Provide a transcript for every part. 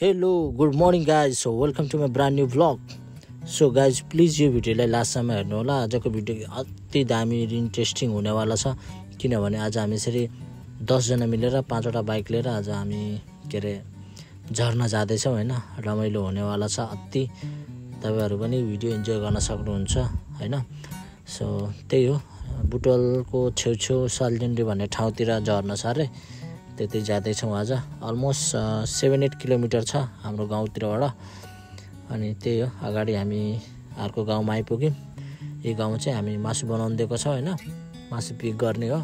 Hello good morning guys so welcome to my brand new vlog so guys please यो भिडियोलाई लास्टसम्म हेर्नु होला। आजको भिडियो अति दामी इन्ट्रेस्टिङ हुनेवाला छ। किनभने आज हामी यसरी दसजना मिलेर पाँचवटा बाइक लिएर आज हामी के अरे झर्न जाँदैछौँ होइन? रमाइलो हुनेवाला छ। अति तपाईँहरू पनि भिडियो इन्जोय गर्न सक्नुहुन्छ होइन? सो त्यही हो। बुटवलको छेउछेउ सालजेन्डी भन्ने ठाउँतिर झर्न छ अरे त्यतै जाँदैछौँ आज। अलमोस्ट सेभेन एट किलोमिटर छ हाम्रो गाउँतिरबाट। अनि त्यही हो अगाडि हामी अर्को गाउँमा आइपुग्यौँ। यो गाउँ चाहिँ हामी मासु बनाउनु दिएको छ होइन? मासु पिक गर्ने हो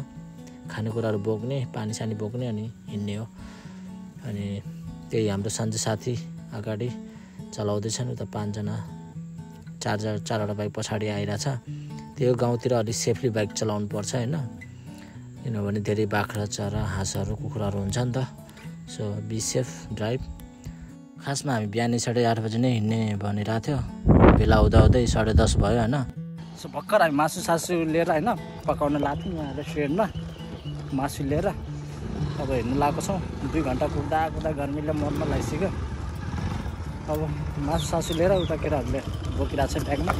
खानेकुराहरू बोक्ने पानी सानी बोक्ने अनि हिँड्ने हो। अनि त्यही हाम्रो सन्जय साथी अगाडि चलाउँदैछन् उता पाँचजना चारजना चारवटा बाइक पछाडि आइरहेछ। त्यो गाउँतिर अलिक सेफली बाइक चलाउनु पर्छ होइन? किनभने धेरै बाख्रा चरा हाँसहरू कुखुराहरू हुन्छ नि त। सो बी सेफ ड्राइभ खासमा हामी बिहानै साढे आठ बजी नै हिँड्ने भनिरहेको थियो। बेला हुँदा हुँदै साढे दस भयो होइन? सो भर्खर हामी मासु सासु लिएर होइन पकाउन लाएको थियौँ रेस्टुरेन्टमा। मासु लिएर अब हिँड्नु लगाएको छौँ। दुई घन्टा कुद्दा कुद्दा गर्मीले मर्न लगाइसक्यो अब मासु सासु लिएर उता केटाहरूले बोकिरहेको छ ब्यागमा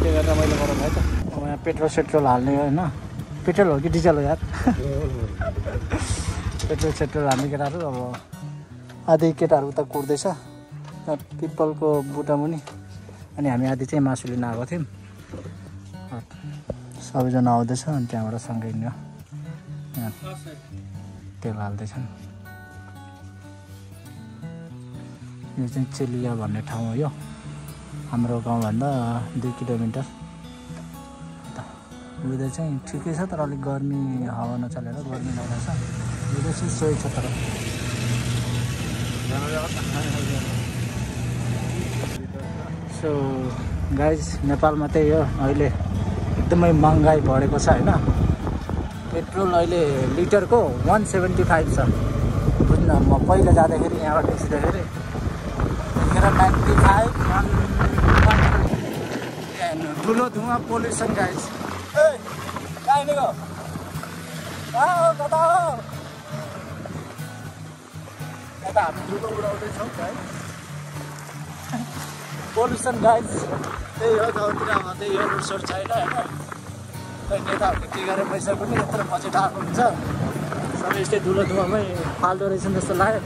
त्यो गरेर मैले गरौँ है त। अब यहाँ पेट्रोल सेट्रोल हाल्ने होइन? पेट्रोल हो कि डिजल हो यार? पेट्रोल सेट्रोल हाल्ने केटाहरू अब आधी केटाहरू उता कुर्दैछ। त्यहाँ पिपलको बुटामुनि अनि हामी आधी चाहिँ मासु लिन आएको थियौँ सबैजना आउँदैछ अनि त्यहाँबाट सँगै हिँड्यो। तेल हाल्दैछन्। यो चाहिँ चेलिया भन्ने ठाउँ हो यो। हाम्रो गाउँभन्दा दुई किलोमिटर। वेदर चाहिँ ठिकै छ तर अलिक गर्मी हावा नचलेर गर्मी लगाएको छ वेदर चाहिँ सोही छ तर। सो गाइज नेपालमा त्यही हो। अहिले एकदमै महँगाइ बढेको छ होइन? पेट्रोल अहिले लिटरको वान सेभेन्टी फाइभ छ। बुझ्न म पहिला जाँदाखेरि यहाँबाट निस्किँदाखेरि त्यतिखेर नाइन्टी फाइभ वान ठुलो धुवा पोल्युसन गाइज हिँडेको कहाँ हो कता हो यता हामी दुधो उडाउँदैछौँ है पोल्युसन गाइज त्यही हो गाउँतिर अब त्यही हो रोडसोड छैन होइन खै नेताहरूले के गरेर पैसा पनि यत्रो बजेट आएको हुन्छ सबै यस्तै धुलो धुवामै फाल्दो रहेछ जस्तो लाग्यो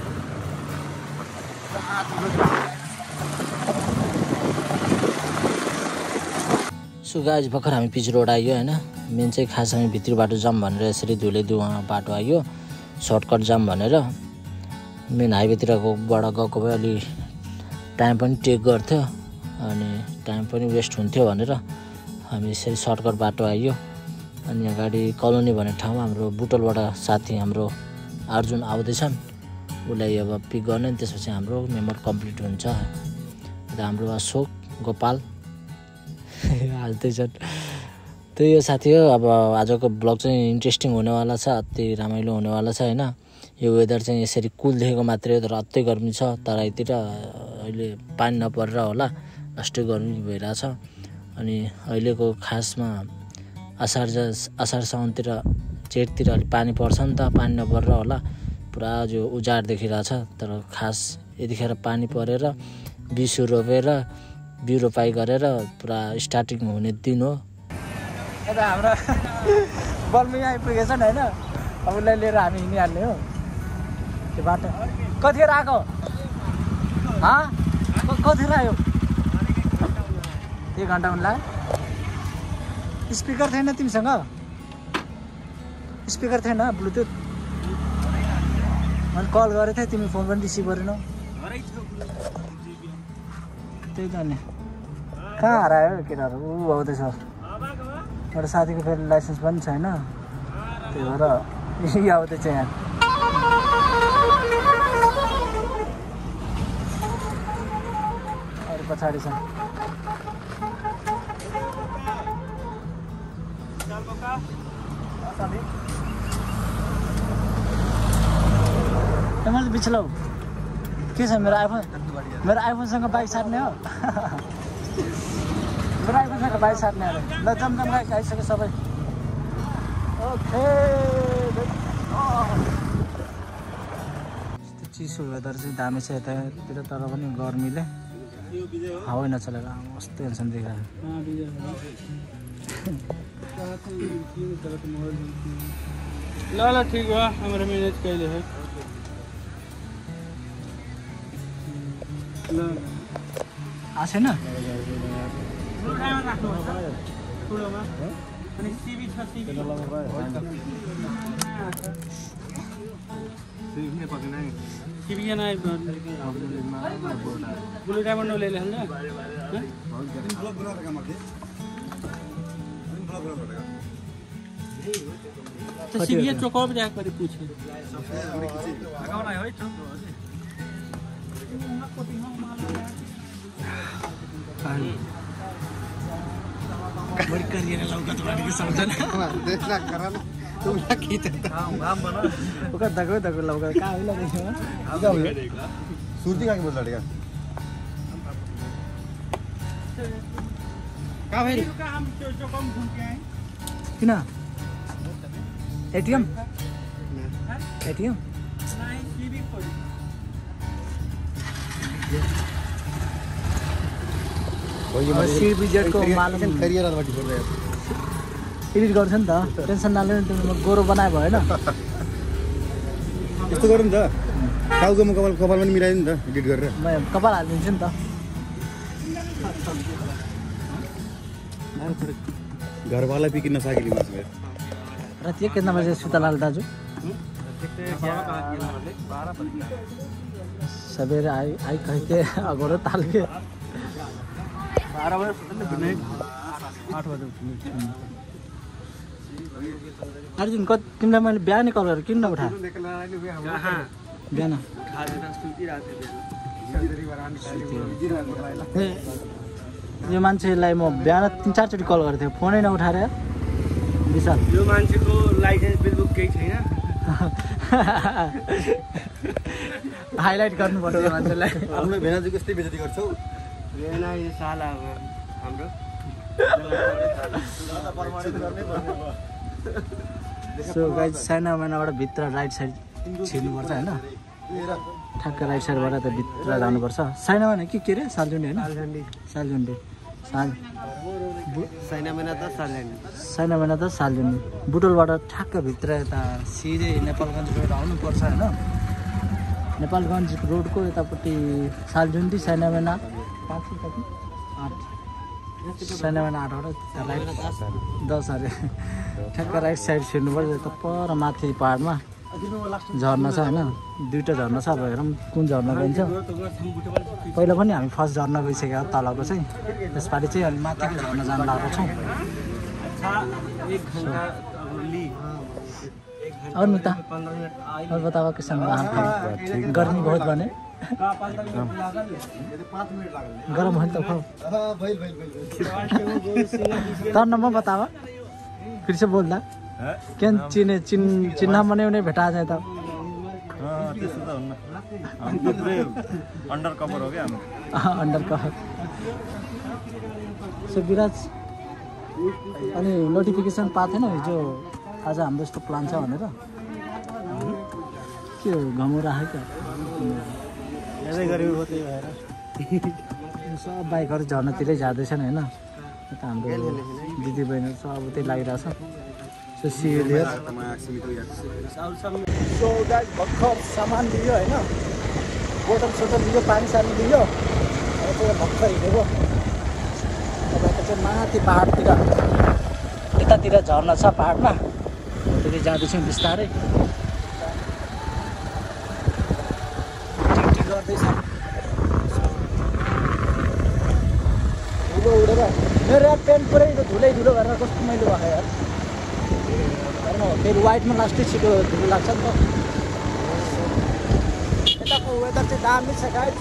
सो गाज भर्खर हामी पिच रोड आयो होइन मेन चाहिँ खास हामी भित्री बाटो जाऊँ भनेर यसरी धुले धुवा बाटो आयो। सर्टकट जाऊँ भनेर। मेन हाइवेतिरकोबाट गएको भए अलि टाइम पनि टेक गर्थ्यो अनि टाइम पनि वेस्ट हुन्थ्यो भनेर हामी यसरी सर्टकट बाटो आयो। अनि अगाडि कलोनी भन्ने ठाउँमा हाम्रो बुटलबाट साथी हाम्रो अर्जुन आउँदैछन्। उसलाई अब पिक गर्ने त्यसपछि हाम्रो मेम्बर कम्प्लिट हुन्छ। हाम्रो अशोक गोपाल हाल्दैछन् त्यही हो साथी हो अब आजको ब्लग चाहिँ इन्ट्रेस्टिङ हुनेवाला छ अति रमाइलो हुनेवाला छ होइन? यो वेदर चाहिँ यसरी कुल देखेको मात्रै हो तर अत्तै गर्मी छ तराईतिर अहिले पानी नपरेर होला अस्टै गर्मी भइरहेछ। अनि अहिलेको खासमा असार असार साउनतिर जेठतिर अलिक पानी पर्छ नि त पानी नपरेर होला पुरा जो उजाड देखिरहेछ तर खास यतिखेर पानी परेर बिसु रोपेर बिउ रोपाइ गरेर पुरा स्टार्टिङ हुने दिन हो। यता हाम्रो बल्मी आइपुगेछन् होइन। अब उसलाई लिएर हामी हिँडिहाल्ने हो। त्यो बाटो। कतिखेर आएको? कतिखेर आयो? एक घन्टा हुन्ला स्पिकर थिएन तिमीसँग? स्पिकर थिएन? ब्लुटुथ। मैले कल गरेको थिएँ तिमी फोन पनि रिसिभ गरेनौ। त्यही त नि कहाँ हरायो केटाहरू? ऊ आउँदैछ। मेरो साथीको फेरि लाइसेन्स पनि छैन। त्यही भएर आउँदैछ यहाँ। अरू पछाडि छ। मैले बिचलो के छ मेरो आइफोन? मेरो आइफोनसँग बाइक सार्ने हो। बाइक सार्ने अरे ल जमजम बाइक आइसक्यो सबै ओके चिसो वेदर चाहिँ दामी छ यतातिर तर पनि गर्मीले हावै नचलेर कस्तो टेन्सन देखायो ल ल ठिक भयो हाम्रो म्यानेज कहिले है। ल आसेन ठुलोमा अनि सिबी छ सिबी सिबी यहाँ आइ बुलु डायमंड ले ले हल्ला तो सिबी चौकअप जा कर पूछे बढी करिएर लौका तपाईँको सम्झना। उका दगो दगो लौका कहाँ होला देखियो सुरती का बोल लड़ेगा कहाँ फेरि हम चौकअप घूम के आए किन? एटिएम? एटिएम? नहीं सिबी खोज सी बिजेडको मालुम एडिट गर्छ नि त। टेन्सन नलिनु तिमीले गोरो बनायो भएन यस्तो गरौँ नि त। टाउकोमा कपाल कपाल पनि मिलाइदिनु नि त एडिट गरेर। म कपाल हालिदिन्छु नि त। घरवाला पिकिन नसकेली मान्छे र त्यो कितना बजे सुतलाल दाजु। सवेरे आई आई कह के अगोरो ताल के बारह बजे बिना आठ बजे अर्जुन कति तिमीलाई मैले बिहानै कल गरेँ किन नउठा बिहान। यो मान्छेलाई म बिहान तिन चारचोटि कल गरेको थिएँ फोनै नउठाएर। विशाल यो मान्छेको लाइसेन्स फेसबुक केही छैन? हाइलाइट गर्नुपर्छ यो मान्छेलाई। आफ्नो भेनाजुको यस्तै बेजती गर्छौ? यो साला हो हाम्रो। सो गाइज सानो महिनाबाट भित्र राइट साइड छिर्नुपर्छ होइन? ठ्याक्क राइट साइडबाट त भित्र जानुपर्छ। साइना महिना के के अरे सालजुन्डे होइन? सालजुन्डे साल साइना महिना त साल्यान्ड साइना त सालजुन्डे बुटोलबाट ठ्याक्क भित्र यता सिधै नेपालगञ्ज रोड आउनुपर्छ होइन? नेपालगञ्ज रोडको यतापट्टि सालजुन्डी साइना महिना पाँच कि कति? आठ। राइट दस अरे ठ्याक्क राइट साइड छिर्नुपर्छ यता पर माथि पाहाडमा झर्ना छ होइन। दुइटा झर्ना छ अब हेरौँ कुन झर्ना गइन्छ। पहिला पनि हामी फर्स्ट झर्ना गइसक्यो तलको चाहिँ। यसपालि चाहिँ अलि माथिको झर्ना जानु लागेको छौँ। अब ली और बताओ किसान गर्मी बहुत बने गरम हो तो भइल भइल तर नम्बर बतावा। फिर से बोल्दा। केन चिने चिन चिन्ह मने उन्हें भेटा जाए तो त अन्डर कभर हो क्या सो विराज अनि नोटिफिकेसन पाएको थिएन हिजो आज हाम्रो यस्तो प्लान छ भनेर? के हो घमाउरो हो त्यही भएर। सब बाइकहरू झर्नातिरै जाँदैछन् होइन। यता हाम्रो दिदी बहिनीहरू सब अब त्यही लागिरहेछ। सो सिलियर सो गाइस भर्खर सामान लियो होइन। बोतल सोतल लियो पानी सानी लियो। अब चाहिँ भर्खर हिँडेको। तपाईँको चाहिँ माथि पाहाडतिर यतातिर झर्ना छ पाहाडमा। त्यति जाँदैछौँ बिस्तारै टिकटिक गर्दैछ धुलो उडेर मेरो यार पेन्ट पुरै धुलै धुलो गरेर कस्तो मैले भयो यार। हेर्नु फेरि वाइटमा लास्टै छिटो धुलो लाग्छ नि त। यताको वेदर चाहिँ दामी छ गाइड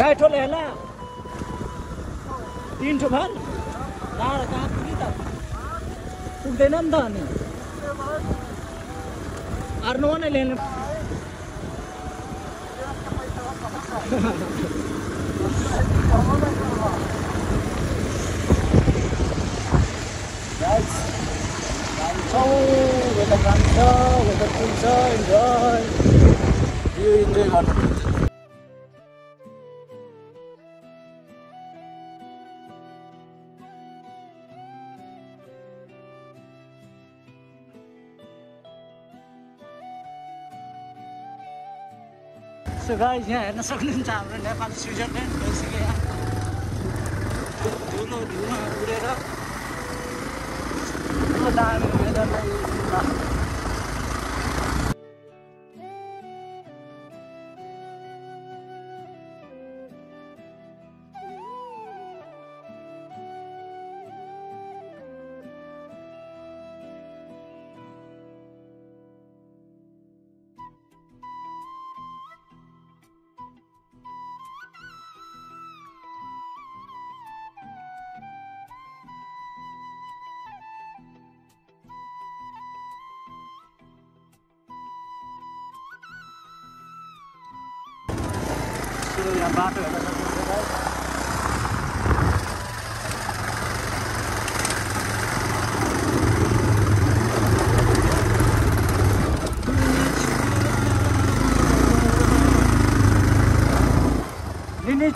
गाइड ठोले हेला तिन ठो भर टाढा कहाँ पुग्यो त पुग्दैन नि त अनि अर्नु नै लिनु Guys, जान्छौँ यता जान्छ यता पुग्छ इन्जोय यो सो गाइस यहाँ हेर्न सक्नुहुन्छ हाम्रो नेपाल स्विजरल्यान्ड भइसक्यो यहाँ धुलो धुवा उडेर। दामी वेदरलाई बाटो हेर्न सक्नुहुन्छ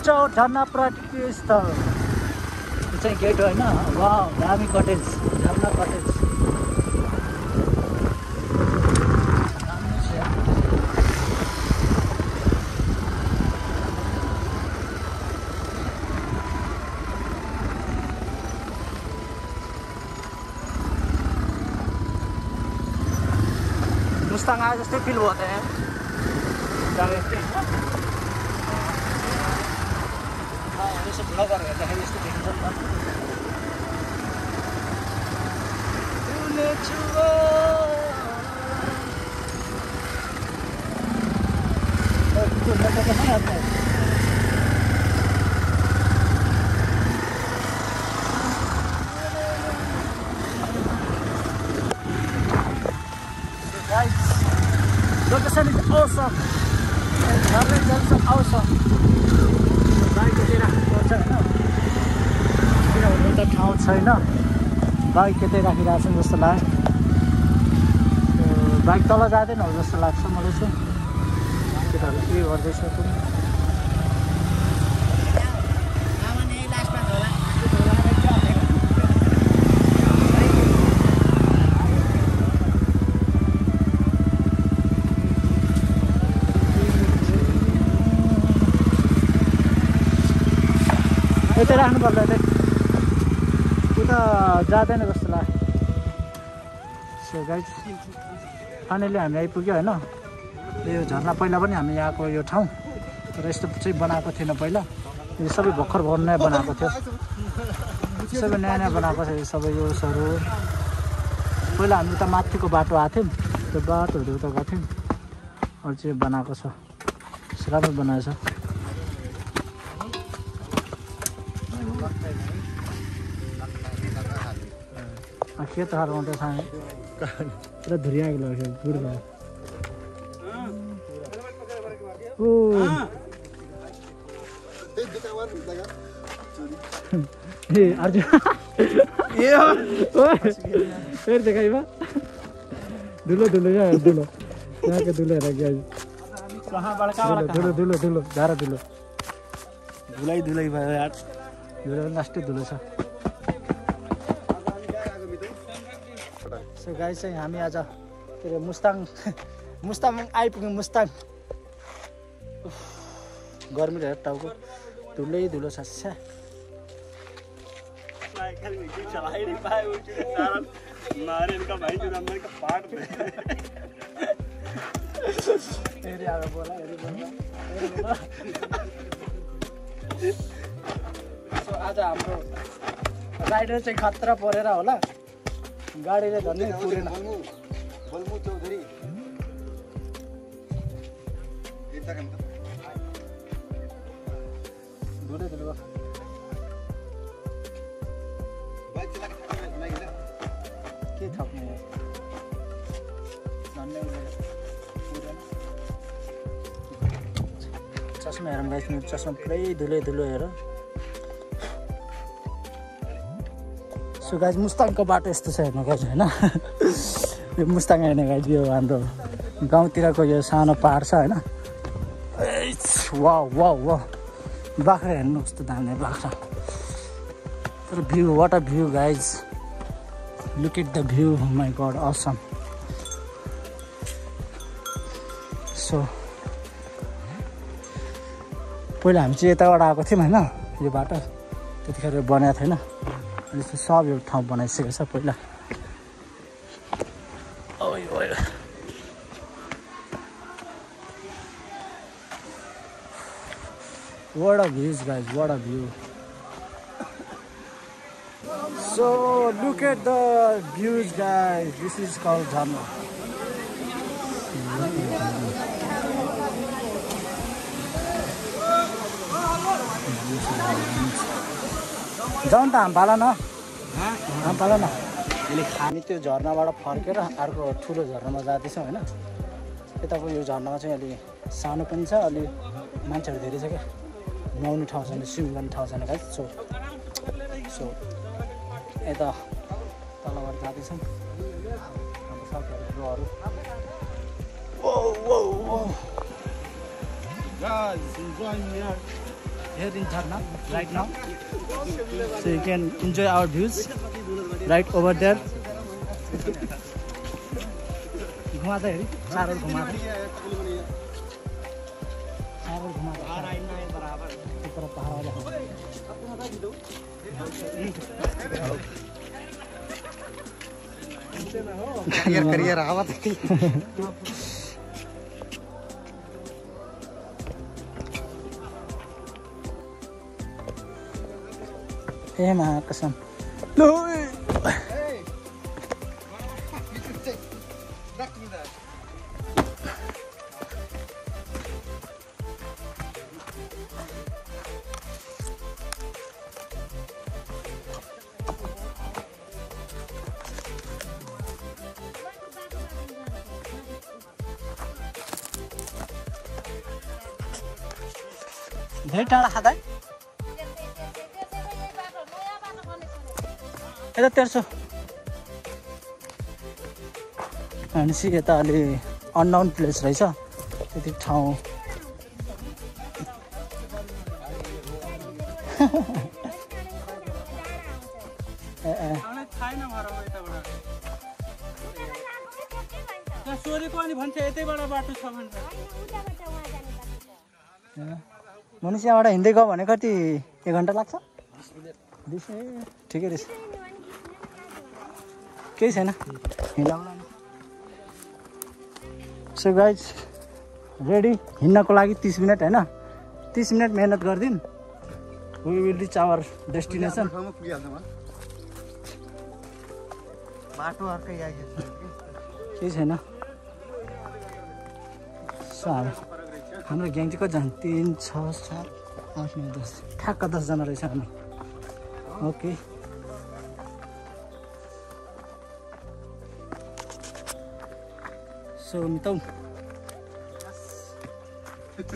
चौर झर्ना पर्यटकीय स्थल। यो चाहिँ गेट होइन? वा दामी कटेज झर्ना कटेज दामी छ। मुस्ताङ आए जस्तै फिल भयो त यहाँ मुस्ताङ यस्तै छ। यहाँ यसो ब्लगर हेर्दाखेरि यस्तो देखिन्छ नि त फुले छुवा। ओ, त्यो मोटो त छ नि आफ्नो। Guys, location is awesome. And Harley is also awesome. Bike यतै राख्नुपर्छ होइन किनभने त ठाउँ छैन बाइक यतै राखिरहेको छौँ जस्तो त्यो बाइक तल जाँदैन हो जस्तो लाग्छ मलाई चाहिँ। केटाहरू के गर्दैछ कुनै यतै राख्नुपर्छ यतै। जाँदैन जस्तो लाग्यो। सो फाइनली हामी आइपुग्यो होइन? यो झर्ना पहिला पनि हामी यहाँको यो ठाउँ तर यस्तो चाहिँ बनाएको थिएन पहिला। यो सबै भर्खर भर्खर नयाँ बनाएको थियो। सबै नयाँ नयाँ बनाएको छ यो सबै यो उसहरू पहिला हामी उता माथिको बाटो आएको थियौँ त्यो बाटोहरू उता गएको थियौँ। अरू चाहिँ बनाएको छ। राम्रो बनाएछ खेत हराउँदै छ पुरा धुरियाएको लाग्छ बुढ्दा ओ। ए अर्जुन। फेरि देखाइमा धुलो धुलो यहाँ धुलो यहाँको धुलो हेर क्या कहाँ बड़का वाला धुलो धुलो धुलो धारा धुलो धुलाई धुलाई भयो यार। धुलो पनि लास्टै धुलो सो गाई चाहिँ हामी आज के अरे मुस्ताङ मुस्ताङ आइपुग्यौँ मुस्ताङ। उफ, गर्मीले हेर टाउको। धुलै धुलो छ आज हाम्रो राइडर चाहिँ खतरा परेर होला। गाडीले बलमु चौधरी। धुलै धुलो के थप्ने चस्मा हेरौँ गाइस चस्मा पुरै धुलै धुलो हेर। सो गाइस मुस्ताङको बाटो यस्तो छ हेर्नु गाइस होइन? यो मुस्ताङ हेर्ने गाइस यो हाम्रो गाउँतिरको यो सानो पाहाड छ होइन? वा वा वा बाख्रा हेर्नु कस्तो दामी बाख्रा। तर view what a view guys look at the view my god awesome so पहिला हामी चाहिँ यताबाट आएको थियौँ होइन? यो बाटो। त्यतिखेर बनाएको थिएन। सब एउटा ठाउँ बनाइसकेको छ पहिला। Water views guys water view so look at the views look at this is guys जाउँ त हाम पाला न। हाम पाला न। हामी त्यो झर्नाबाट फर्केर अर्को ठुलो झर्नामा जाँदैछौँ होइन। यताको यो झर्नामा चाहिँ अलि सानो पनि छ अलि मान्छेहरू धेरै छ क्या। नुहाउने ठाउँ छैन स्विमिङ गर्ने ठाउँ छैन गाइस सो सो यता तलबाट जाँदैछौँ। हाम्रो साथीहरू ब्रोहरू Guys, enjoying here. here in Jharna right now. so you can enjoy our views right over there घुमादाखेरि चारोल घुमाएर चारोल घुमाएर करियर आवत पहाड़ वाला Career, career, आवा त हे महाकसम धेरै यता तेर्सो भनेपछि यता अलि अननाउन प्लेस रहेछ। त्यति ठाउँ। ए ए। छैन भएर यताबाट। त्यहाँ सोरेको अनि भन्छ यतैबाट बाटो छ भन्छ। मनुष्य यहाँबाट हिँड्दै गयो भने कति एक घन्टा लाग्छ? ठिकै रहेछ। केही छैन। सो गाइज रेडी हिँड्नको लागि तिस मिनट होइन? तिस मिनट मिहिनेत गरिदिउँ we will reach our destination बाटो अर्कै केही छैन। सो हाम्रो हाम्रो ग्याङ चाहिँ कतिजना तिन छ सात आठ नौ दस ठ्याक्क दसजना रहेछ हामी। ओके सो मितौ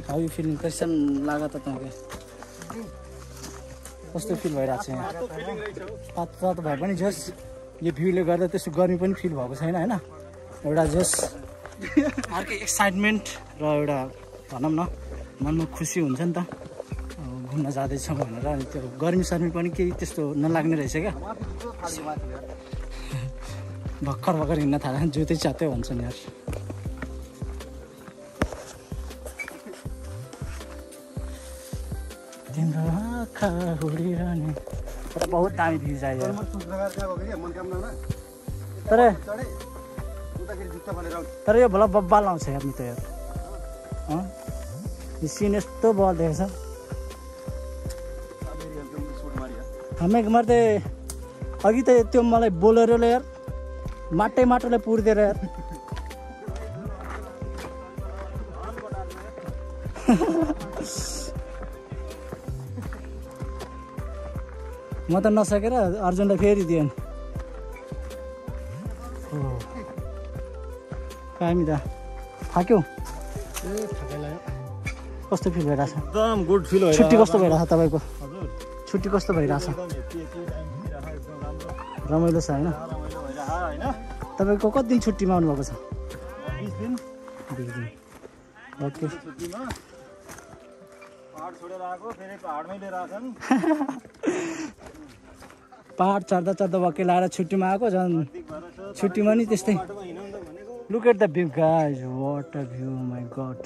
हाउ यु फिलिङ कैसन लाग्यो त तपाईँको कस्तो फिल भइरहेको छ यहाँ पातला त भए पनि जस यो भ्यूले गर्दा त्यस्तो गर्मी पनि फिल भएको छैन होइन एउटा जस अर्कै एक्साइटमेन्ट र एउटा भनौँ न मनमा खुसी हुन्छ नि त घुम्न जाँदैछौँ भनेर अनि त्यो गर्मी सर्मी पनि केही त्यस्तो नलाग्ने रहेछ क्या भर्खर भर्खर हिँड्न थाल्यो जुतै च्यातै भन्छन् यार तर बहुत दामी भ्यू छ तर तर यो भोला बब्बाल आउँछ हेर्नु त? यो सिन यस्तो बल देखेछ। हामी मार्दै अघि त त्यो मलाई बोलेरोले यार माटै माटोले पुरिदिएर यार। म त नसकेर अर्जुनलाई फेरि दिएँ कामी त थाक्यौ। कस्तो फिल भइरहेछ? एकदम गुड फिल छुट्टी कस्तो भइरहेछ तपाईँको? छुट्टी कस्तो भइरहेछ? रमाइलो छ होइन? तपाईँको कति दिन छुट्टीमा आउनुभएको छ? ओके। पहाड चढ्दा चढ्दा भक्कै लाएर छुट्टीमा आएको झन् छुट्टीमा नि त्यस्तै। Look at the view guys what a view my God